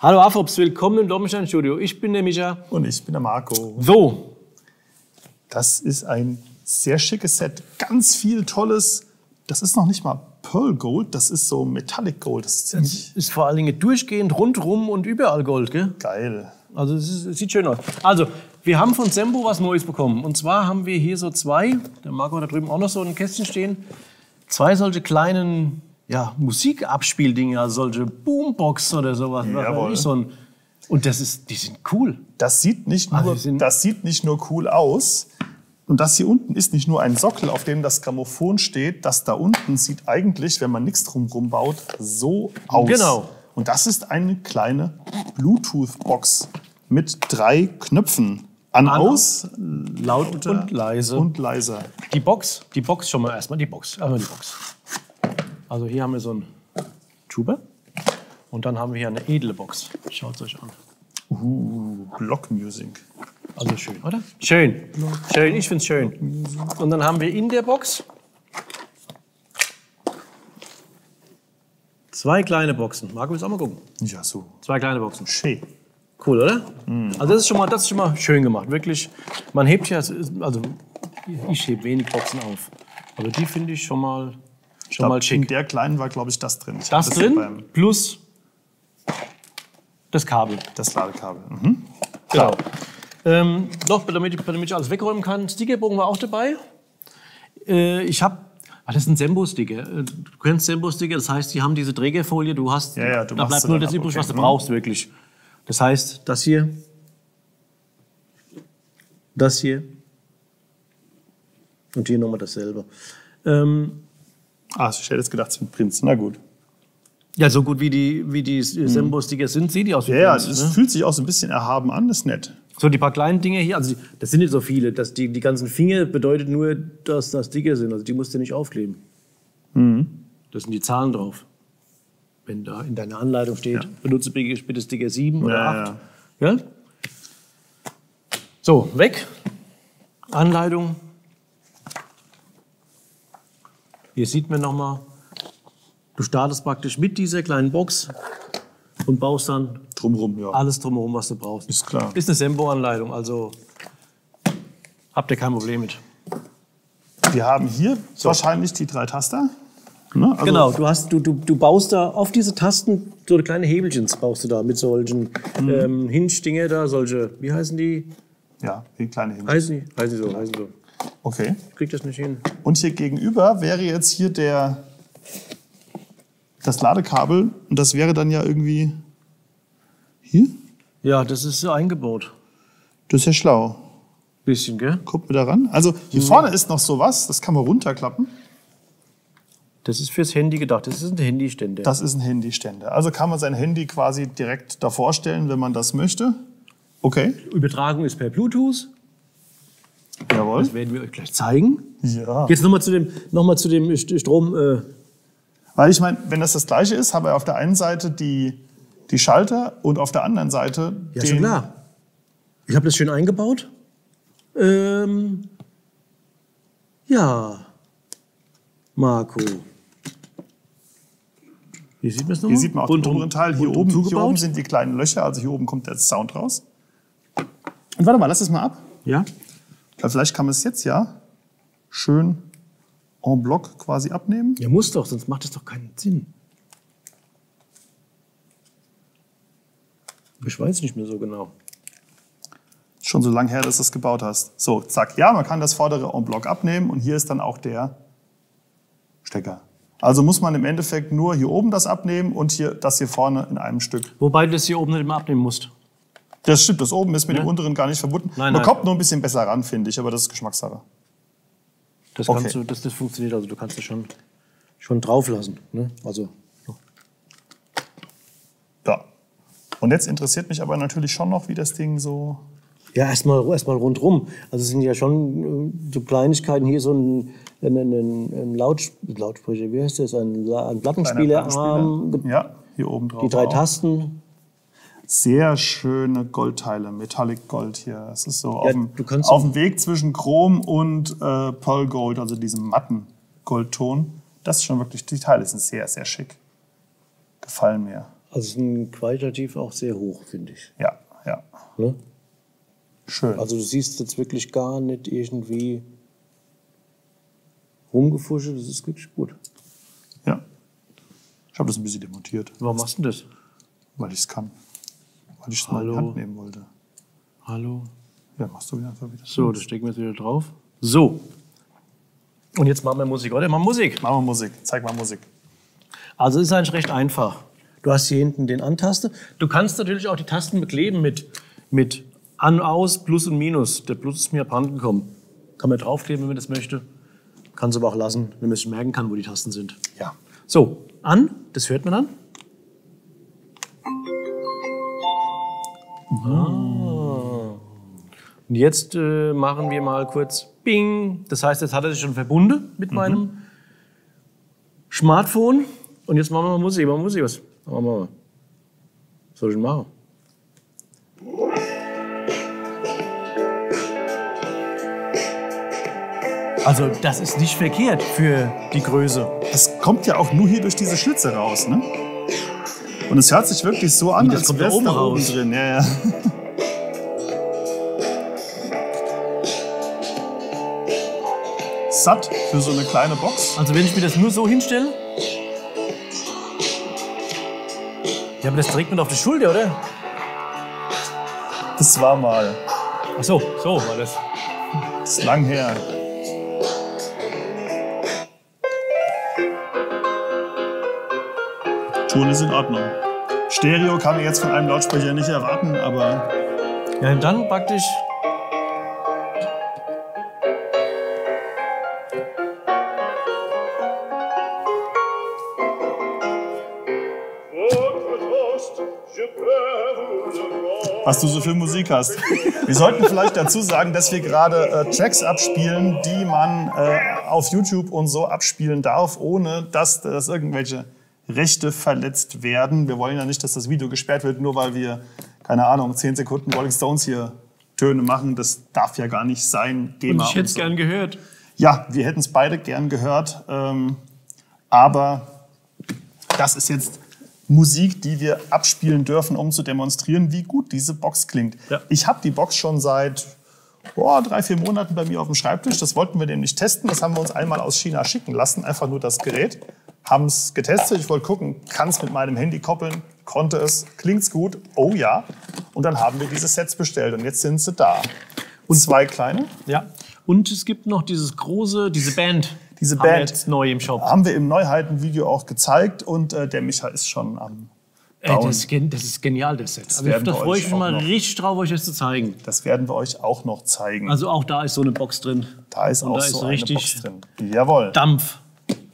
Hallo Afobs, willkommen im Dommenstein-Studio. Ich bin der Micha. Und ich bin der Marco. So, Das ist ein sehr schickes Set. Ganz viel Tolles. Das ist noch nicht mal Pearl Gold, das ist so Metallic Gold. Das ist ziemlich ist vor allen Dingen durchgehend rundrum und überall Gold, gell? geil. Also es, ist, es sieht schön aus. Also, wir haben von Sembo was Neues bekommen. Und zwar haben wir hier so zwei, der Marco hat da drüben auch noch so ein Kästchen stehen, zwei solche kleinen ja, Musikabspieldinger, also solche Boombox oder sowas. was weiß Jawohl. So ein, und das ist, die sind cool. Das sieht nicht Also nur, sind- das sieht nicht nur cool aus. Und das hier unten ist nicht nur ein Sockel, auf dem das Grammophon steht. Das da unten sieht eigentlich, wenn man nichts drumherum baut, so aus. Genau. Und das ist eine kleine Bluetooth-Box mit drei Knöpfen. An, aus, Laut und leise. und leiser. Die Box, die Box schon mal erstmal die Box. Einmal die Box. Also hier haben wir so einen Tuber und dann haben wir hier eine edle Box. Schaut es euch an. Uh, Block Music. Also schön, oder? Schön. Schön, ich finde es schön. Und dann haben wir in der Box zwei kleine Boxen. Marco, willst du auch mal gucken? Ja, so. Zwei kleine Boxen. Schön. Cool, oder? Also das ist, schon mal, das ist schon mal schön gemacht. Wirklich, man hebt ja, also ich hebe wenig Boxen auf. Aber die finde ich schon mal, schon mal In schick. der kleinen war, glaube ich, das drin. Ich Das hier drin plus das Kabel. Das Ladekabel. Mhm. Genau. Ähm, noch, damit ich, damit ich alles wegräumen kann, Stickerbogen war auch dabei. Äh, ich habe, ah, das ist ein Sembo-Sticker. Äh, Du kennst Sembo-Sticker, das heißt, die haben diese Trägerfolie, du hast, Ja, ja, du da bleibt nur das übrig, was du okay. brauchst, wirklich. Das heißt, das hier, das hier und hier nochmal dasselbe. Ähm, Ah, ich hätte jetzt gedacht, es sind Prinz. Na gut. ja, so gut wie die, wie die Sembo-Sticker sind, sehen die aus wie Ja, ja, es ne? fühlt sich auch so ein bisschen erhaben an, das ist nett. So, die paar kleinen Dinge hier, also die, das sind nicht so viele. Das, die, die ganzen Finger bedeutet nur, dass das Sticker sind. Also die musst du nicht aufkleben. Das sind die Zahlen drauf. Wenn da in deiner Anleitung steht, benutze bitte bitte Sticker 7 oder Ja, 8. Ja. So, weg. Anleitung. Hier sieht man nochmal, du startest praktisch mit dieser kleinen Box und baust dann Drumrum, ja. alles drumherum, was du brauchst. Ist klar. Ist eine Sembo-Anleitung, also habt ihr kein Problem mit. Wir haben hier wahrscheinlich die drei Taster. Ne? Also, Genau, du, hast, du, du, du baust da auf diese Tasten so kleine Hebelchens baust du da mit solchen ähm, Hinge-Dinger da, solche, wie heißen die? Ja, die kleine Hinge. Heißen die? Heißen die so, heißen so. Okay. Ich krieg das nicht hin. Und hier gegenüber wäre jetzt hier der, das Ladekabel. Und das wäre dann ja irgendwie hier. Ja, das ist so eingebaut. Das ist ja schlau. Bisschen, gell? Guck mir da ran. Also hier vorne ist noch sowas, das kann man runterklappen. Das ist fürs Handy gedacht. Das ist ein Handyständer. Das ist ein Handyständer. Also kann man sein Handy quasi direkt davor stellen, wenn man das möchte. Okay, Übertragung ist per Bluetooth. Jawohl. Das werden wir euch gleich zeigen. Ja. Jetzt nochmal zu dem, noch mal zu dem St- Strom. Äh, Weil ich meine, wenn das das gleiche ist, haben wir auf der einen Seite die, die Schalter und auf der anderen Seite Ja, den, schon klar. Ich habe das schön eingebaut. Ähm, ja, Marco. Hier sieht man es noch. Hier sieht man auch den oberen Teil. Hier oben, hier oben sind die kleinen Löcher, also hier oben kommt der Sound raus. Und warte mal, lass es mal ab. Ja. Vielleicht kann man es jetzt ja schön en bloc quasi abnehmen. Ja, muss doch, sonst macht das doch keinen Sinn. Ich weiß nicht mehr so genau. Schon so lange her, dass du es gebaut hast. So, zack. Ja, man kann das vordere en bloc abnehmen und hier ist dann auch der Stecker. Also muss man im Endeffekt nur hier oben das abnehmen und hier das hier vorne in einem Stück. Wobei du das hier oben nicht immer abnehmen musst. Das stimmt, das oben ist mit Ne? dem unteren gar nicht verbunden. Nein, man nein. kommt nur ein bisschen besser ran, finde ich, aber das ist Geschmackssache. Das, Okay. kannst du, das, das funktioniert, also du kannst es schon, schon drauf lassen. Ne? Also, Ja. Und jetzt interessiert mich aber natürlich schon noch, wie das Ding so. Ja, erstmal erst mal rundrum. Also es sind ja schon äh, so Kleinigkeiten hier, so ein, ein, ein, ein Lauts Lautsprecher, wie heißt das? Ein, ein Plattenspielerarm, Ja, hier oben drauf. die drei auch. Tasten. Sehr schöne Goldteile, Metallic Gold hier. Es ist so auf, dem, auf dem Weg zwischen Chrom und äh, Pearl Gold, also diesem matten Goldton. Das ist schon wirklich, die Teile sind sehr, sehr schick. Gefallen mir. Also sind qualitativ auch sehr hoch, finde ich. Ja, ja. Ne? Schön. Also du siehst jetzt wirklich gar nicht irgendwie rumgefuscht, das ist wirklich gut. ja. Ich habe das ein bisschen demontiert, Warum machst du denn das? weil ich es kann. Weil ich es mal in die Hallo. Hand nehmen wollte. Hallo. Ja, machst du wieder einfach wieder. So, das stecken wir jetzt wieder drauf. So. Und jetzt machen wir Musik, oder? Machen wir Musik. Machen wir Musik. Zeig mal Musik. Also es ist eigentlich recht einfach. Du hast hier hinten den Antaste. Du kannst natürlich auch die Tasten bekleben mit, mit An, Aus, Plus und Minus. Der Plus ist mir abhanden gekommen. Kann man draufkleben, wenn man das möchte. Kann es aber auch lassen, wenn man sich merken kann, wo die Tasten sind. Ja. So, an, das hört man dann. Ah. Und jetzt äh, machen wir mal kurz Bing. Das heißt, jetzt hat er sich schon verbunden mit meinem Smartphone. Und jetzt machen wir mal Musik. Machen wir Musik was? Machen wir mal. Was soll ich denn machen? Also, das ist nicht verkehrt für die Größe. Das kommt ja auch nur hier durch diese Schlitze raus, ne? Und es hört sich wirklich so an, als wär's oben da oben drin. Ja, ja. Satt für so eine kleine Box. Also wenn ich mir das nur so hinstelle? Ja, aber das trägt man auf die Schulter, oder? Das war mal. Ach so, so war das. Das ist lang her. Ton ist in Ordnung. Stereo kann man jetzt von einem Lautsprecher nicht erwarten, aber Ja, dann praktisch. was du so für Musik hast. Wir sollten vielleicht dazu sagen, dass wir gerade äh, Tracks abspielen, die man äh, auf YouTube und so abspielen darf, ohne dass, dass irgendwelche Rechte verletzt werden. Wir wollen ja nicht, dass das Video gesperrt wird, nur weil wir, keine Ahnung, 10 Sekunden Rolling Stones hier Töne machen. Das darf ja gar nicht sein. Und ich hätte es so. gern gehört. Ja, wir hätten es beide gern gehört, ähm, aber das ist jetzt Musik, die wir abspielen dürfen, um zu demonstrieren, wie gut diese Box klingt. Ja. Ich habe die Box schon seit boah, drei, vier Monaten bei mir auf dem Schreibtisch. Das wollten wir nämlich testen. Das haben wir uns einmal aus China schicken lassen, einfach nur das Gerät. Haben es getestet. Ich wollte gucken, kann es mit meinem Handy koppeln? Konnte es? Klingt's gut? Oh ja. Und dann haben wir diese Sets bestellt und jetzt sind sie da. Und zwei kleine. Ja. Und es gibt noch dieses große, diese Band. Diese Haben wir Band. jetzt neu im Shop. haben wir im Neuheiten-Video auch gezeigt und äh, der Micha ist schon am Ey, das, ist, das ist genial, das Set. Also, werden da wir freue ich mich mal noch- richtig drauf, euch das zu zeigen. Das werden wir euch auch noch zeigen. Also auch da ist so eine Box drin. da ist und auch da ist so eine richtig Box drin. Jawohl. Dampf.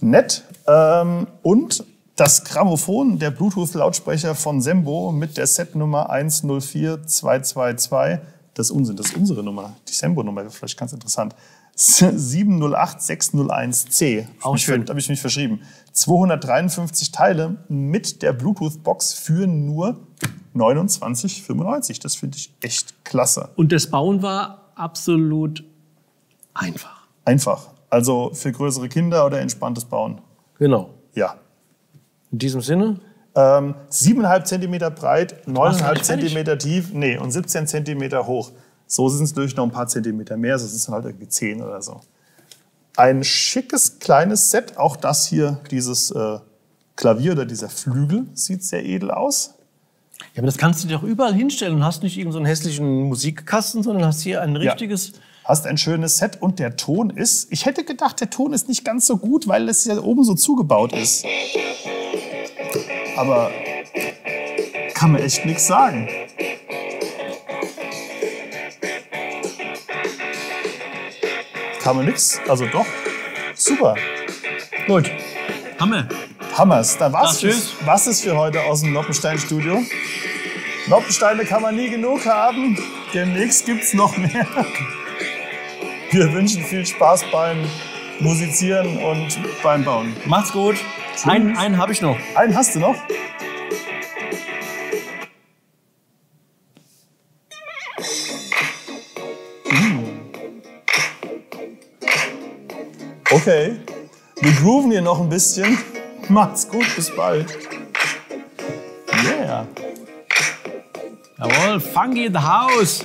Nett. Ähm, und das Grammophon, der Bluetooth-Lautsprecher von Sembo mit der Setnummer 104222. Das ist Unsinn, das ist unsere Nummer. Die Sembo-Nummer wäre vielleicht ganz interessant. 708601C. Auch schön. Da habe ich mich verschrieben. 253 Teile mit der Bluetooth-Box für nur 29,95. Das finde ich echt klasse. Und das Bauen war absolut einfach. Einfach. Also für größere Kinder oder entspanntes Bauen. Genau. Ja. In diesem Sinne, Ähm, 7,5 cm breit, Warst du 9,5 nicht fertig? cm tief, nee, und 17 cm hoch. So sind es natürlich noch ein paar Zentimeter mehr, so sind es dann halt irgendwie 10 oder so. Ein schickes kleines Set, auch das hier, dieses äh, Klavier oder dieser Flügel, sieht sehr edel aus. ja, aber das kannst du dir doch überall hinstellen und hast nicht irgendeinen so einen hässlichen Musikkasten, sondern hast hier ein richtiges. Hast ein schönes Set und der Ton ist, ich hätte gedacht, der Ton ist nicht ganz so gut, weil es ja oben so zugebaut ist. Aber kann man echt nichts sagen. Kann man nix, also doch. Super. Gut. Hammer. Hammers. Dann war's Ach, für, was ist für heute aus dem Noppenstein-Studio. Noppensteine kann man nie genug haben. Demnächst gibt's noch mehr. Wir wünschen viel Spaß beim Musizieren und beim Bauen. Macht's gut. Einen, einen habe ich noch. Einen hast du noch? Okay. Wir grooven hier noch ein bisschen. Macht's gut, bis bald. Yeah. Jawohl, Funky in the House.